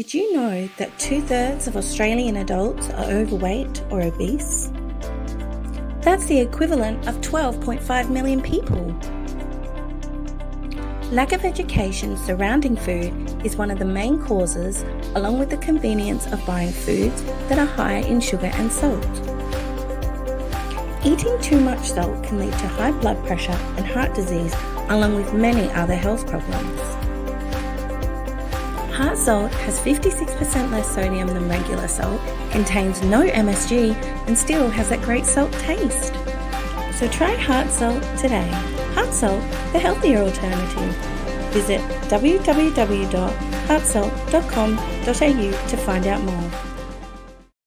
Did you know that two thirds of Australian adults are overweight or obese? That's the equivalent of 12.5 million people. Lack of education surrounding food is one of the main causes, along with the convenience of buying foods that are high in sugar and salt. Eating too much salt can lead to high blood pressure and heart disease, along with many other health problems. Heart salt has 56% less sodium than regular salt, contains no MSG, and still has that great salt taste. So try Heart salt today. Heart salt, the healthier alternative. Visit www.heartsalt.com.au to find out more.